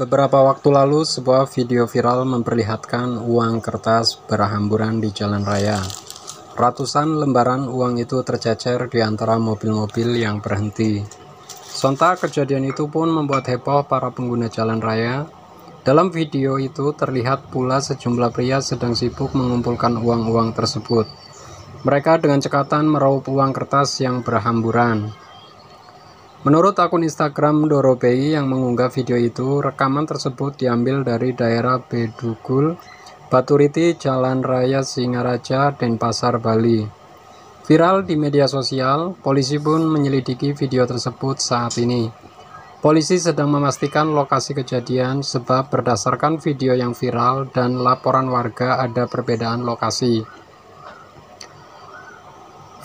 Beberapa waktu lalu, sebuah video viral memperlihatkan uang kertas berhamburan di jalan raya. Ratusan lembaran uang itu tercecer di antara mobil-mobil yang berhenti. Sontak kejadian itu pun membuat heboh para pengguna jalan raya. Dalam video itu terlihat pula sejumlah pria sedang sibuk mengumpulkan uang-uang tersebut. Mereka dengan cekatan meraup uang kertas yang berhamburan. Menurut akun Instagram Dorobei yang mengunggah video itu, rekaman tersebut diambil dari daerah Bedugul, Baturiti, Jalan Raya Singaraja, Denpasar, Bali. Viral di media sosial, polisi pun menyelidiki video tersebut saat ini. Polisi sedang memastikan lokasi kejadian sebab berdasarkan video yang viral dan laporan warga ada perbedaan lokasi.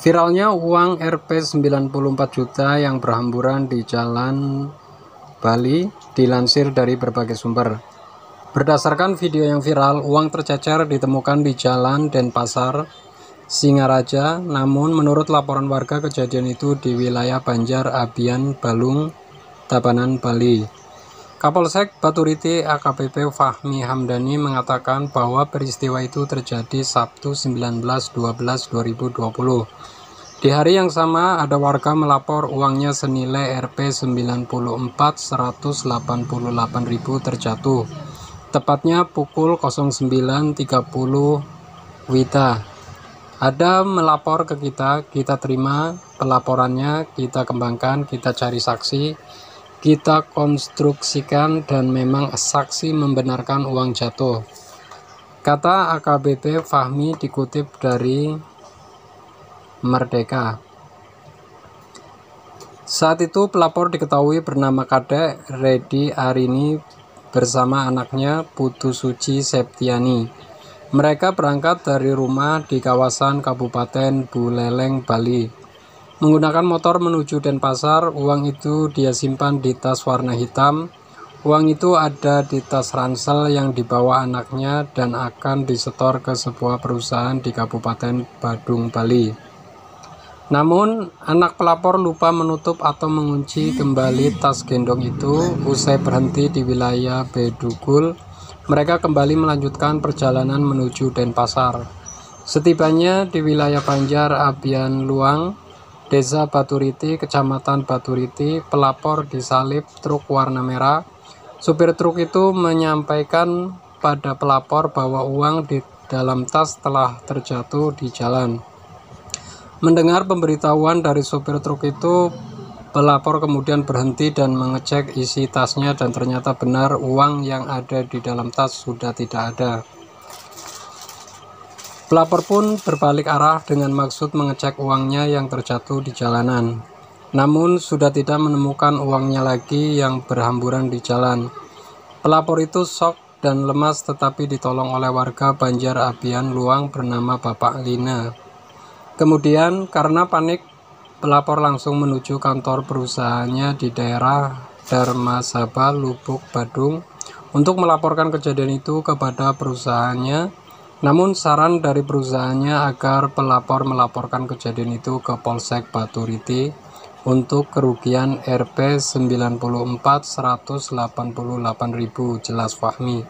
Viralnya uang Rp 94 juta yang berhamburan di jalan Bali dilansir dari berbagai sumber. Berdasarkan video yang viral, uang tercecer ditemukan di jalan Denpasar, Singaraja, namun menurut laporan warga kejadian itu di wilayah Banjar, Abian, Balung, Tabanan, Bali. Kapolsek Baturiti AKBP Fahmi Hamdani mengatakan bahwa peristiwa itu terjadi Sabtu 19.12.2020 di hari yang sama, ada warga melapor uangnya senilai Rp 94.188.000 terjatuh. Tepatnya pukul 09.30 Wita. Ada melapor ke kita, kita terima pelaporannya, kita kembangkan, kita cari saksi, kita konstruksikan dan memang saksi membenarkan uang jatuh. Kata AKBP Fahmi dikutip dari Merdeka. Saat itu pelapor diketahui bernama Kadek Redi Arini bersama anaknya Putu Suci Septiani. Mereka berangkat dari rumah di kawasan Kabupaten Buleleng, Bali. Menggunakan motor menuju Denpasar, uang itu dia simpan di tas warna hitam. Uang itu ada di tas ransel yang dibawa anaknya dan akan disetor ke sebuah perusahaan di Kabupaten Badung, Bali. Namun, anak pelapor lupa menutup atau mengunci kembali tas gendong itu usai berhenti di wilayah Bedugul. Mereka kembali melanjutkan perjalanan menuju Denpasar. Setibanya di wilayah Banjar Abian Luang, Desa Baturiti, Kecamatan Baturiti, pelapor disalip truk warna merah. Supir truk itu menyampaikan pada pelapor bahwa uang di dalam tas telah terjatuh di jalan. Mendengar pemberitahuan dari sopir truk itu, pelapor kemudian berhenti dan mengecek isi tasnya dan ternyata benar uang yang ada di dalam tas sudah tidak ada. Pelapor pun berbalik arah dengan maksud mengecek uangnya yang terjatuh di jalanan. Namun sudah tidak menemukan uangnya lagi yang berhamburan di jalan. Pelapor itu sok dan lemas tetapi ditolong oleh warga Banjar Abian Luang bernama Bapak Lina. Kemudian karena panik, pelapor langsung menuju kantor perusahaannya di daerah Dharmasaba, Lubuk, Badung untuk melaporkan kejadian itu kepada perusahaannya. Namun saran dari perusahaannya agar pelapor melaporkan kejadian itu ke Polsek Baturiti untuk kerugian Rp 94.188.000 jelas Fahmi.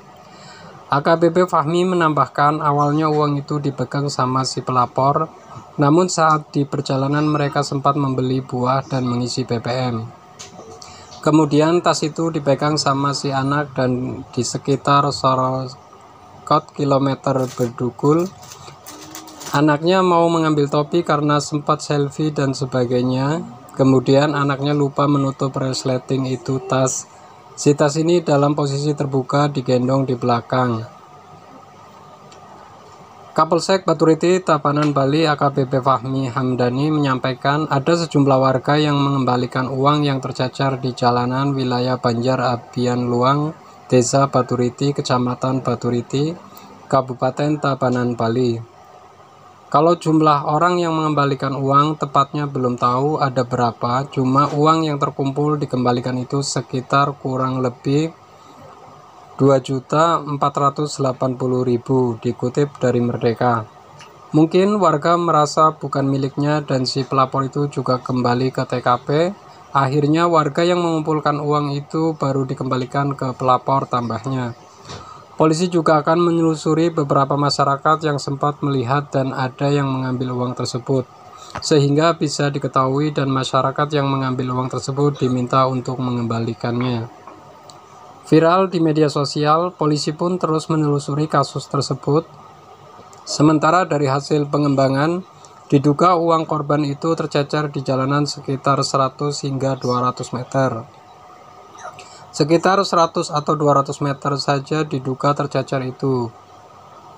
AKBP Fahmi menambahkan awalnya uang itu dipegang sama si pelapor namun saat di perjalanan mereka sempat membeli buah dan mengisi BBM. Kemudian tas itu dipegang sama si anak dan di sekitar Sorokot kilometer berdukul. Anaknya mau mengambil topi karena sempat selfie dan sebagainya. Kemudian anaknya lupa menutup resleting itu tas. Si tas ini dalam posisi terbuka digendong di belakang. Kapolsek Baturiti Tapanan Bali AKBP Fahmi Hamdani menyampaikan ada sejumlah warga yang mengembalikan uang yang tercacar di jalanan wilayah Banjar Abian Luang, Desa Baturiti, Kecamatan Baturiti, Kabupaten Tabanan Bali. Kalau jumlah orang yang mengembalikan uang tepatnya belum tahu ada berapa, cuma uang yang terkumpul dikembalikan itu sekitar kurang lebih 2.480.000 dikutip dari Merdeka. Mungkin warga merasa bukan miliknya dan si pelapor itu juga kembali ke TKP Akhirnya warga yang mengumpulkan uang itu baru dikembalikan ke pelapor tambahnya. Polisi juga akan menelusuri beberapa masyarakat yang sempat melihat dan ada yang mengambil uang tersebut, sehingga bisa diketahui dan masyarakat yang mengambil uang tersebut diminta untuk mengembalikannya. Viral di media sosial, polisi pun terus menelusuri kasus tersebut. Sementara dari hasil pengembangan, Diduga uang korban itu tercecer di jalanan sekitar 100 hingga 200 meter. Sekitar 100 atau 200 meter saja diduga tercecer itu.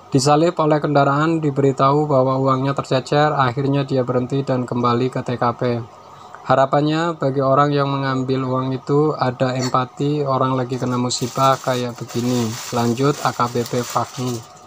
Disalip oleh kendaraan diberitahu bahwa uangnya tercecer, akhirnya dia berhenti dan kembali ke TKP. Harapannya bagi orang yang mengambil uang itu ada empati orang lagi kena musibah kayak begini. Lanjut AKBP Fahmi.